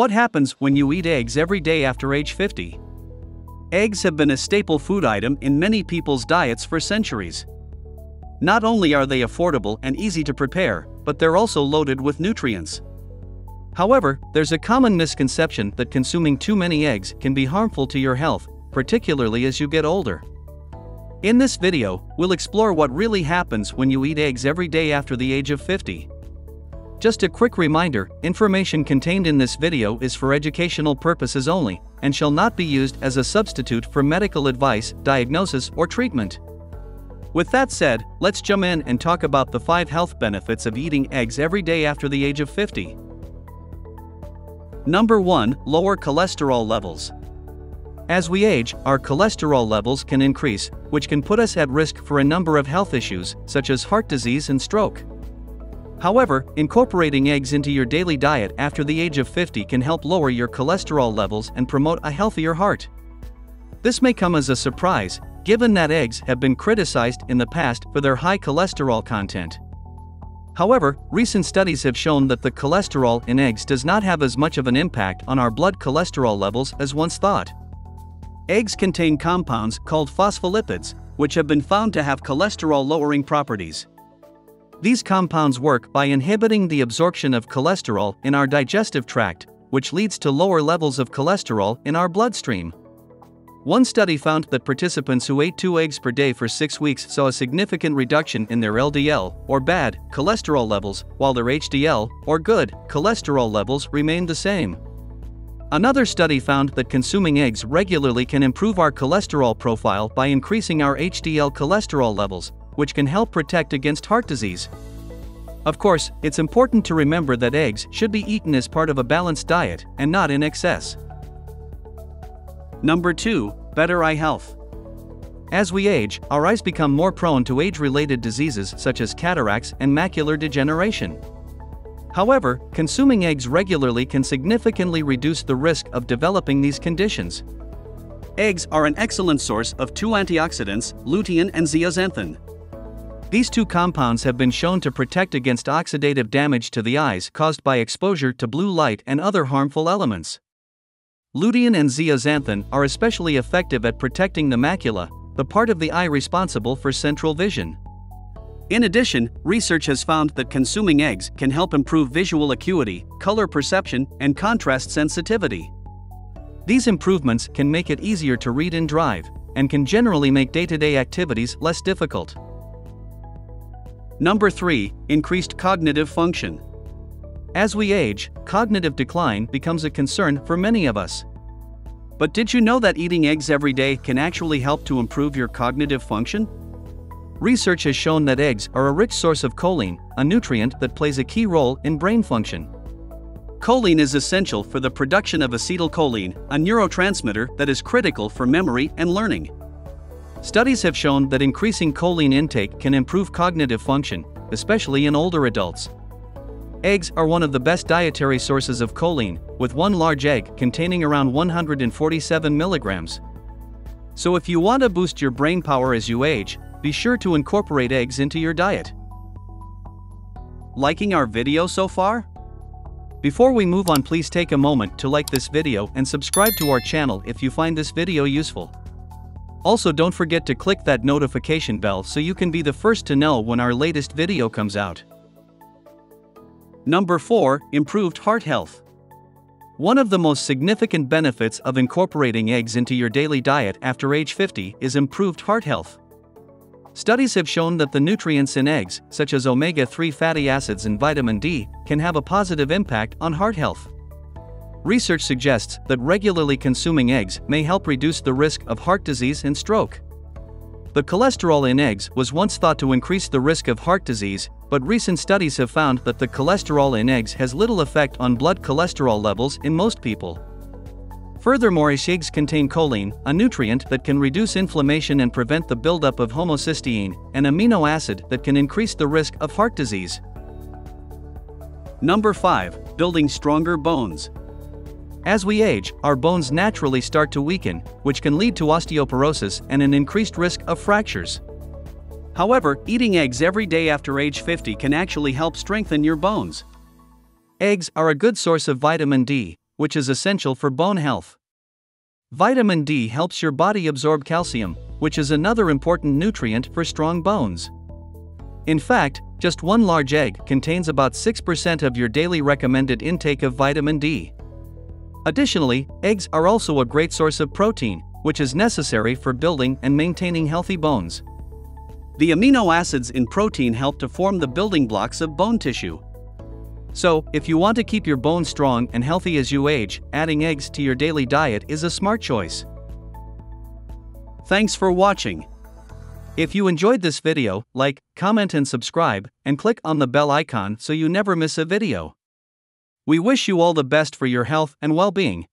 What happens when you eat eggs every day after age 50? Eggs have been a staple food item in many people's diets for centuries. Not only are they affordable and easy to prepare, but they're also loaded with nutrients. However, there's a common misconception that consuming too many eggs can be harmful to your health, particularly as you get older. In this video, we'll explore what really happens when you eat eggs every day after the age of 50. Just a quick reminder, information contained in this video is for educational purposes only, and shall not be used as a substitute for medical advice, diagnosis, or treatment. With that said, let's jump in and talk about the 5 health benefits of eating eggs every day after the age of 50. Number 1 Lower cholesterol levels. As we age, our cholesterol levels can increase, which can put us at risk for a number of health issues, such as heart disease and stroke. However, incorporating eggs into your daily diet after the age of 50 can help lower your cholesterol levels and promote a healthier heart. This may come as a surprise, given that eggs have been criticized in the past for their high cholesterol content. However, recent studies have shown that the cholesterol in eggs does not have as much of an impact on our blood cholesterol levels as once thought. Eggs contain compounds called phospholipids, which have been found to have cholesterol lowering properties. These compounds work by inhibiting the absorption of cholesterol in our digestive tract, which leads to lower levels of cholesterol in our bloodstream. One study found that participants who ate two eggs per day for six weeks saw a significant reduction in their LDL, or bad, cholesterol levels, while their HDL, or good, cholesterol levels remained the same. Another study found that consuming eggs regularly can improve our cholesterol profile by increasing our HDL cholesterol levels, which can help protect against heart disease. Of course, it's important to remember that eggs should be eaten as part of a balanced diet and not in excess. Number 2 Better eye health. As we age, our eyes become more prone to age related diseases such as cataracts and macular degeneration. However, consuming eggs regularly can significantly reduce the risk of developing these conditions. Eggs are an excellent source of two antioxidants, lutein and zeaxanthin. These two compounds have been shown to protect against oxidative damage to the eyes caused by exposure to blue light and other harmful elements. Lutein and zeaxanthin are especially effective at protecting the macula, the part of the eye responsible for central vision. In addition, research has found that consuming eggs can help improve visual acuity, color perception, and contrast sensitivity. These improvements can make it easier to read and drive, and can generally make day to day activities less difficult. Number 3 Increased cognitive function. As we age, cognitive decline becomes a concern for many of us. But did you know that eating eggs every day can actually help to improve your cognitive function? Research has shown that eggs are a rich source of choline, a nutrient that plays a key role in brain function. Choline is essential for the production of acetylcholine, a neurotransmitter that is critical for memory and learning. Studies have shown that increasing choline intake can improve cognitive function, especially in older adults. Eggs are one of the best dietary sources of choline, with one large egg containing around 147 milligrams. So if you want to boost your brain power as you age, be sure to incorporate eggs into your diet. Liking our video so far? Before we move on please take a moment to like this video and subscribe to our channel if you find this video useful. Also don't forget to click that notification bell so you can be the first to know when our latest video comes out. Number 4 Improved Heart Health. One of the most significant benefits of incorporating eggs into your daily diet after age 50 is improved heart health. Studies have shown that the nutrients in eggs, such as omega 3 fatty acids and vitamin D, can have a positive impact on heart health. Research suggests that regularly consuming eggs may help reduce the risk of heart disease and stroke. The cholesterol in eggs was once thought to increase the risk of heart disease, but recent studies have found that the cholesterol in eggs has little effect on blood cholesterol levels in most people. Furthermore, eggs contain choline, a nutrient that can reduce inflammation and prevent the buildup of homocysteine, an amino acid that can increase the risk of heart disease. Number 5 Building stronger bones. As we age, our bones naturally start to weaken, which can lead to osteoporosis and an increased risk of fractures. However, eating eggs every day after age 50 can actually help strengthen your bones. Eggs are a good source of vitamin D, which is essential for bone health. Vitamin D helps your body absorb calcium, which is another important nutrient for strong bones. In fact, just one large egg contains about 6% of your daily recommended intake of vitamin D. Additionally, eggs are also a great source of protein, which is necessary for building and maintaining healthy bones. The amino acids in protein help to form the building blocks of bone tissue. So, if you want to keep your bones strong and healthy as you age, adding eggs to your daily diet is a smart choice. Thanks for watching. If you enjoyed this video, like, comment and subscribe, and click on the bell icon so you never miss a video. We wish you all the best for your health and well-being.